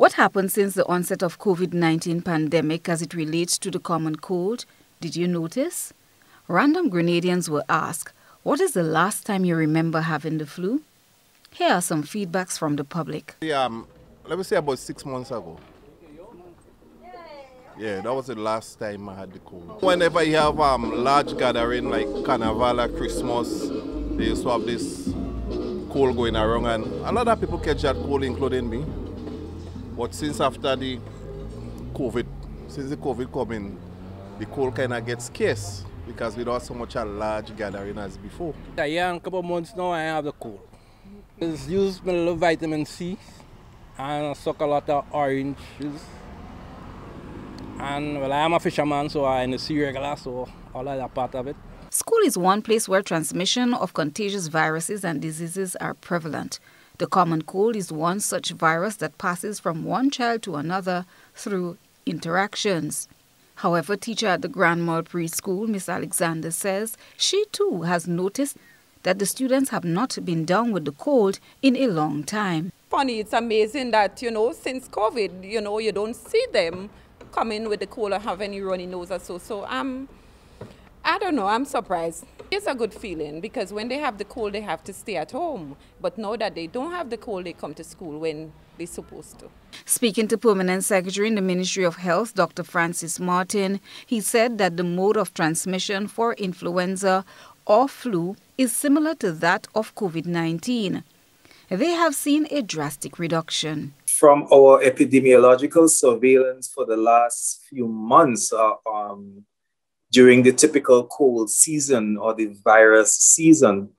What happened since the onset of COVID-19 pandemic as it relates to the common cold? Did you notice? Random Grenadians were asked, what is the last time you remember having the flu? Here are some feedbacks from the public. Yeah, um, let me say about six months ago. Yeah, that was the last time I had the cold. Whenever you have um large gathering like Carnival or Christmas, they used to have this cold going around and a lot of people catch that cold including me. But since after the COVID, since the COVID coming, the cold kind of gets scarce because we don't have so much a large gathering as before. A year and couple months now I have the cold. It's used my little vitamin C and I suck a lot of oranges. And well, I am a fisherman, so I in the sea regular, so all of that part of it. School is one place where transmission of contagious viruses and diseases are prevalent. The common cold is one such virus that passes from one child to another through interactions. However, teacher at the Grand Mal Preschool, Miss Alexander, says she too has noticed that the students have not been down with the cold in a long time. Funny, it's amazing that, you know, since COVID, you know, you don't see them come in with the cold or have any runny nose or so. So I'm, I don't know, I'm surprised. It's a good feeling because when they have the cold, they have to stay at home. But now that they don't have the cold, they come to school when they're supposed to. Speaking to Permanent Secretary in the Ministry of Health, Dr. Francis Martin, he said that the mode of transmission for influenza or flu is similar to that of COVID 19. They have seen a drastic reduction. From our epidemiological surveillance for the last few months, uh, um, during the typical cold season or the virus season,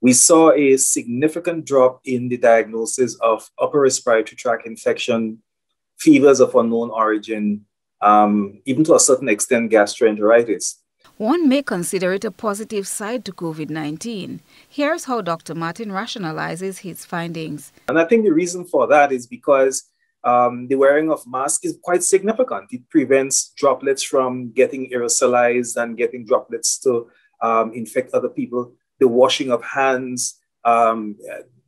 we saw a significant drop in the diagnosis of upper respiratory tract infection, fevers of unknown origin, um, even to a certain extent, gastroenteritis. One may consider it a positive side to COVID 19. Here's how Dr. Martin rationalizes his findings. And I think the reason for that is because um, the wearing of masks is quite significant. It prevents droplets from getting aerosolized and getting droplets to um, infect other people. The washing of hands um,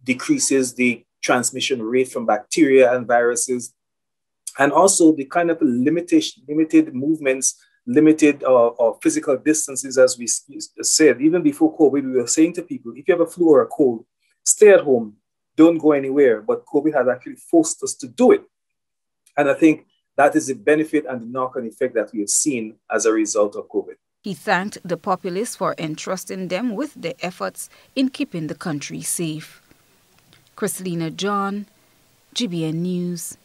decreases the transmission rate from bacteria and viruses. And also the kind of limitation, limited movements, limited uh, or physical distances, as we said, even before COVID, we were saying to people, if you have a flu or a cold, stay at home, don't go anywhere. But COVID has actually forced us to do it. And I think that is the benefit and the knock on effect that we have seen as a result of COVID. He thanked the populace for entrusting them with their efforts in keeping the country safe. Christelina John, GBN News.